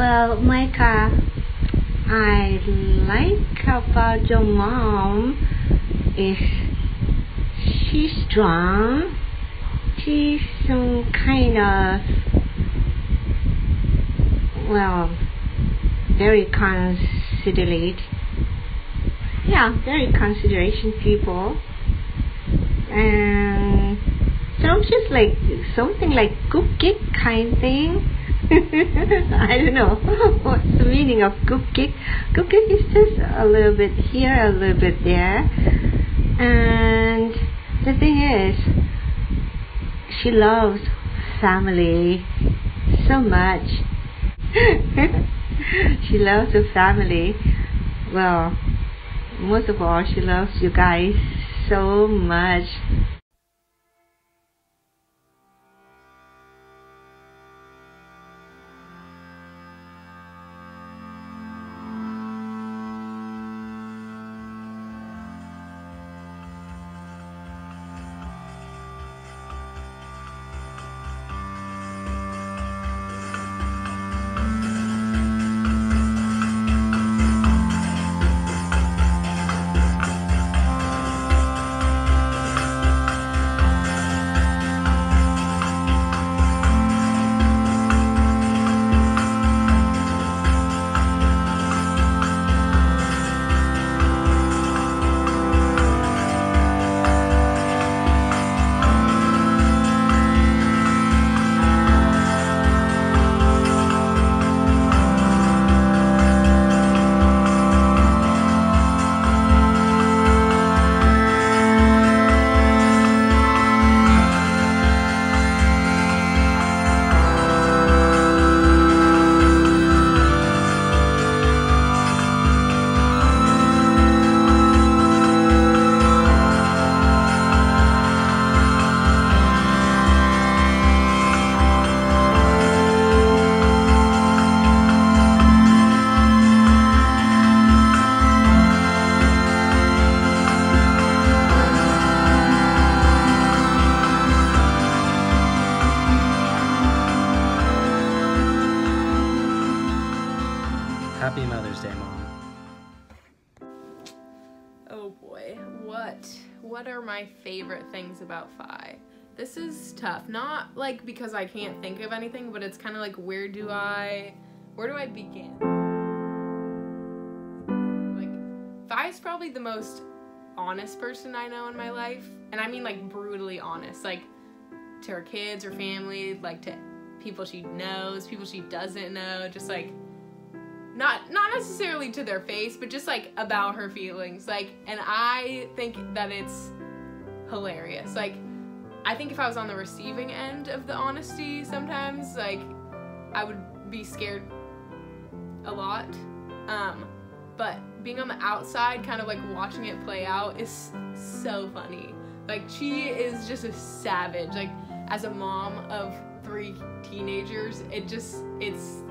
Well, Micah, I like about your mom is she's strong. She's some kind of well, very considerate. Yeah, very consideration people. And sounds just like something like cookie kind thing. I don't know what's the meaning of cupcake. Cupcake is just a little bit here, a little bit there. And the thing is, she loves family so much. she loves her family. Well, most of all, she loves you guys so much. Happy Mother's Day, Mom. Oh boy, what what are my favorite things about Fai? This is tough. Not like because I can't think of anything, but it's kind of like where do I where do I begin? Like is probably the most honest person I know in my life, and I mean like brutally honest, like to her kids, her family, like to people she knows, people she doesn't know, just like not not necessarily to their face, but just like about her feelings. Like, and I think that it's hilarious. Like, I think if I was on the receiving end of the honesty, sometimes like I would be scared a lot. Um, but being on the outside, kind of like watching it play out, is so funny. Like, she is just a savage. Like, as a mom of three teenagers, it just it's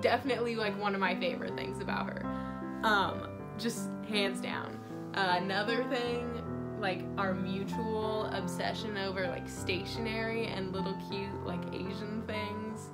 definitely like one of my favorite things about her. Um, just hands down. Uh, another thing, like our mutual obsession over like stationery and little cute like Asian things,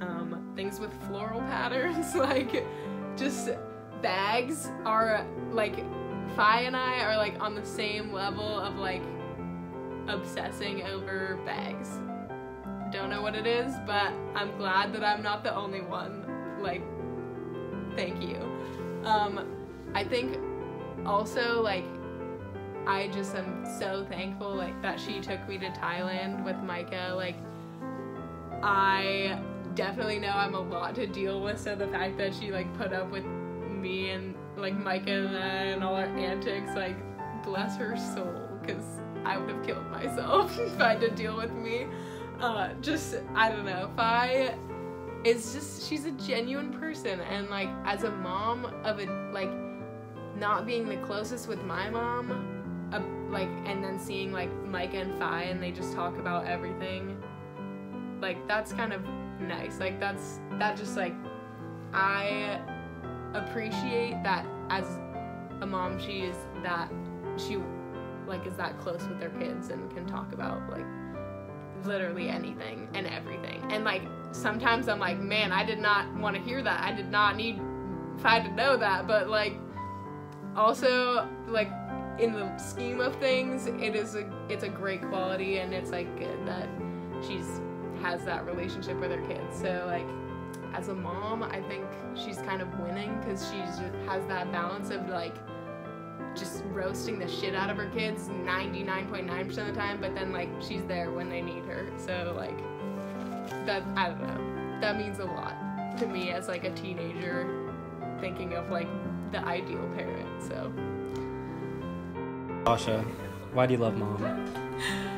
um, things with floral patterns, like just bags are like Fai and I are like on the same level of like obsessing over bags. Don't know what it is, but I'm glad that I'm not the only one like thank you. Um i think also like i just am so thankful like that she took me to thailand with micah like i definitely know i'm a lot to deal with so the fact that she like put up with me and like micah and all our antics like bless her soul because i would have killed myself if i had to deal with me. Uh just i don't know if i is just she's a genuine person and like as a mom of a like not being the closest with my mom uh, like and then seeing like Micah and Fai and they just talk about everything like that's kind of nice. Like that's that just like I appreciate that as a mom she is that she like is that close with their kids and can talk about like literally anything and everything. And like sometimes I'm like, man, I did not want to hear that. I did not need Fai to know that. But like, also like in the scheme of things, it is a it's a great quality, and it's like good that she's has that relationship with her kids. So like, as a mom, I think she's kind of winning because she has that balance of like just roasting the shit out of her kids 99.9% of the time, but then like she's there when they need her. So like that I don't know. That means a lot to me as like a teenager thinking of like the ideal parent. So Sasha, why do you love mom?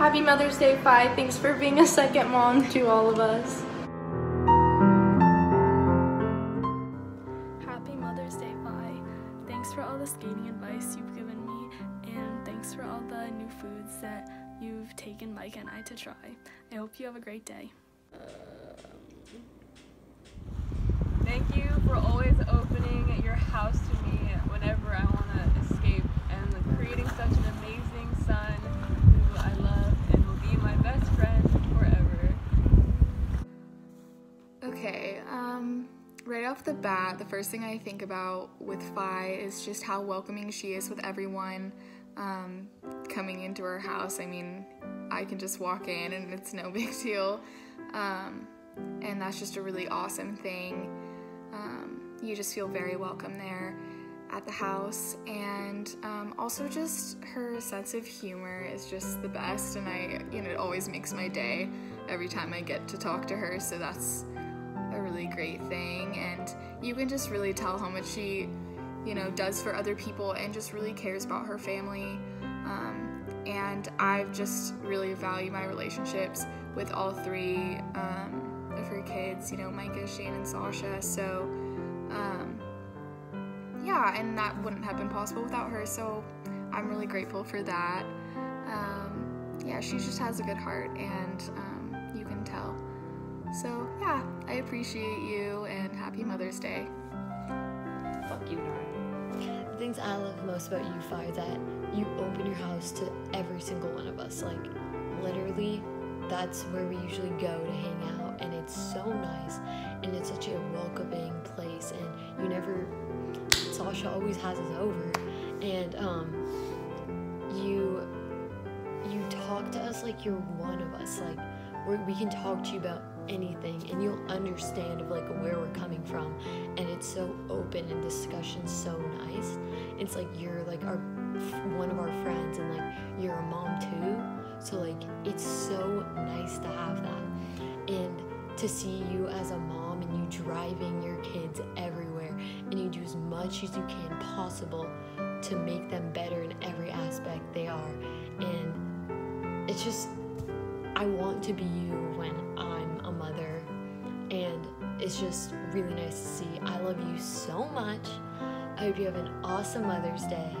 Happy Mother's Day, Fai. Thanks for being a second mom to all of us. Happy Mother's Day, Fai. Thanks for all the skating advice you've given me, and thanks for all the new foods that you've taken Mike and I to try. I hope you have a great day. The bat, the first thing I think about with Fai is just how welcoming she is with everyone um, coming into her house. I mean, I can just walk in and it's no big deal. Um, and that's just a really awesome thing. Um, you just feel very welcome there at the house. And um, also, just her sense of humor is just the best. And I, you know, it always makes my day every time I get to talk to her. So that's really great thing and you can just really tell how much she you know does for other people and just really cares about her family. Um, and i've just really valued my relationships with all three um, of her kids you know micah shane and sasha. So um, yeah and that wouldn't have been possible without her so i'm really grateful for that. Um, yeah she just has a good heart and um, you can tell so yeah, I appreciate you and happy Mother's Day. Fuck you, Nora. The things I love most about you, Fai, is that you open your house to every single one of us. Like, literally, that's where we usually go to hang out, and it's so nice, and it's such a welcoming place, and you never. Sasha always has us over, and um, you you talk to us like you're one of us. Like, we we can talk to you about anything and you'll understand of like where we're coming from. And it's so open and discussion's so nice. It's like you're like our one of our friends and like you're a mom too. So like it's so nice to have that. And to see you as a mom and you driving your kids everywhere and you do as much as you can possible to make them better in every aspect they are. And it's just I want to be you when I'm a mother, and it's just really nice to see. I love you so much. I hope you have an awesome Mother's Day,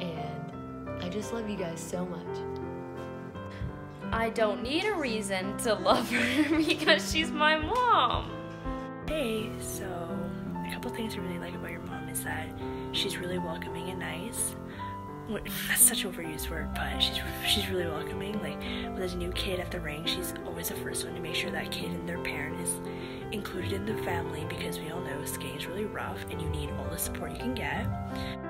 and I just love you guys so much. I don't need a reason to love her because she's my mom. Hey, so a couple things I really like about your mom is that she's really welcoming and nice. That's such an overused word, but she's she's really welcoming. Like there's a new kid at the ring, she's always the first one to make sure that kid and their parent is included in the family because we all know skating is really rough and you need all the support you can get.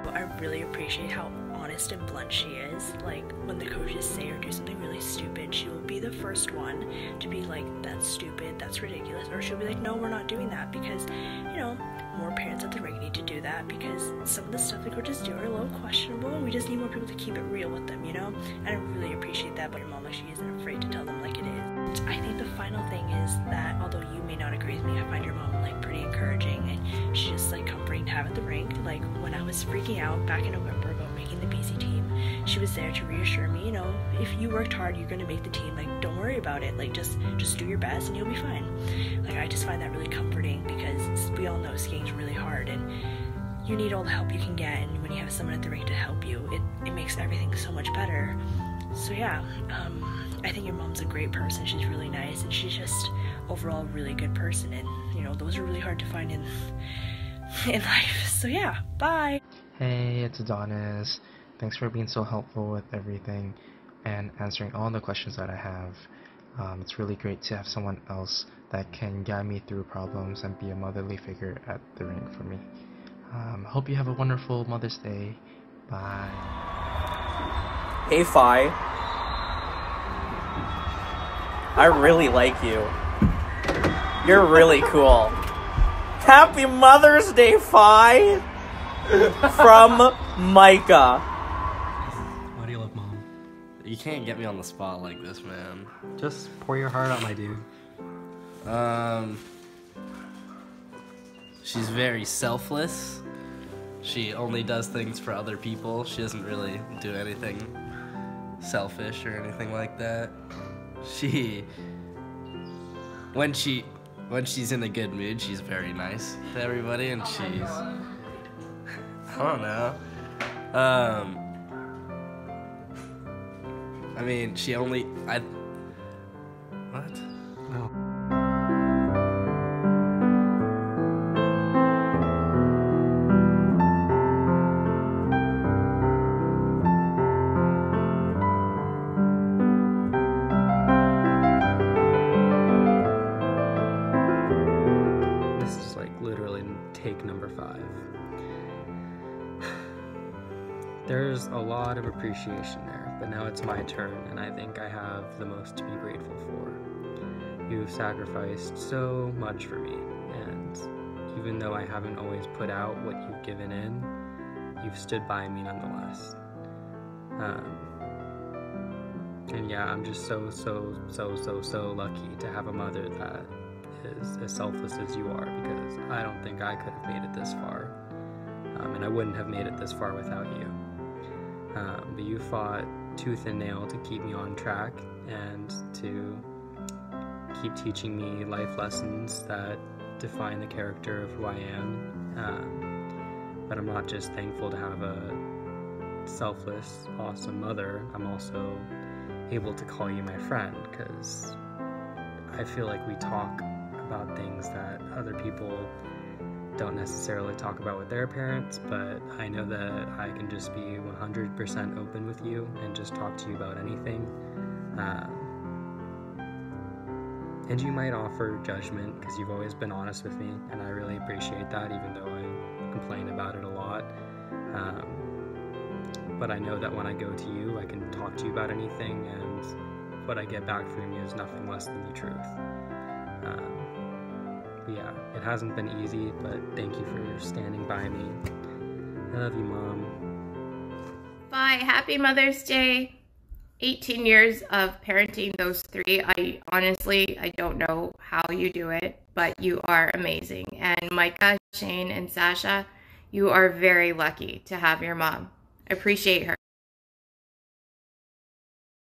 But I really appreciate how honest and blunt she is. Like when the coaches say or do something really stupid, she will be the first one to be like, "That's stupid. That's ridiculous," or she'll be like, "No, we're not doing that," because you know more parents at the rink need to do that because some of the stuff the coaches do are a little questionable and we just need more people to keep it real with them, you know? And I really appreciate that, but your mom, like, she isn't afraid to tell them like it is. I think the final thing is that although you may not agree with me, I find your mom, like, pretty encouraging and she's just, like, comforting to have at the rink. Like, when I was freaking out back in November team, she was there to reassure me, you know, if you worked hard, you're gonna make the team. Like, don't worry about it. Like, just just do your best and you'll be fine. Like, I just find that really comforting because we all know skating's really hard and you need all the help you can get, and when you have someone at the rink to help you, it, it makes everything so much better. So, yeah, um, I think your mom's a great person. She's really nice, and she's just overall a really good person. And, you know, those are really hard to find in, in life. So, yeah, bye. Hey, it's Adonis. Thanks for being so helpful with everything and answering all the questions that I have. Um, it's really great to have someone else that can guide me through problems and be a motherly figure at the rink for me. Um, hope you have a wonderful Mother's Day. Bye. Hey, Fai. I really like you. You're really cool. Happy Mother's Day, Fai! From Micah. You can't get me on the spot like this, man. Just pour your heart out, my dude. Um, she's very selfless. She only does things for other people. She doesn't really do anything selfish or anything like that. She when she when she's in a good mood, she's very nice to everybody and she's I don't know. Um I mean, she only I what? No. This is like literally take number five. There's a lot of appreciation there, but now it's my turn, and I think I have the most to be grateful for. You've sacrificed so much for me, and even though I haven't always put out what you've given in, you've stood by me nonetheless. Um, and yeah, I'm just so, so, so, so, so lucky to have a mother that is as selfless as you are because I don't think I could have made it this far. Um, and I wouldn't have made it this far without you. Um, but you fought tooth and nail to keep me on track and to keep teaching me life lessons that define the character of who I am. Um, but I'm not just thankful to have a selfless, awesome mother, I'm also able to call you my friend because I feel like we talk about things that other people don't necessarily talk about with their parents, but I know that I can just be 100% open with you and just talk to you about anything. Um, and you might offer judgment because you've always been honest with me, and I really appreciate that, even though I complain about it a lot. Um, but I know that when I go to you, I can talk to you about anything, and what I get back from you is nothing less than the truth. Um, yeah, it hasn't been easy, but thank you for standing by me. I love you, Mom. Bye. Happy Mother's Day. 18 years of parenting those three. I honestly, I don't know how you do it, but you are amazing. And Micah, Shane, and Sasha, you are very lucky to have your mom. Appreciate her.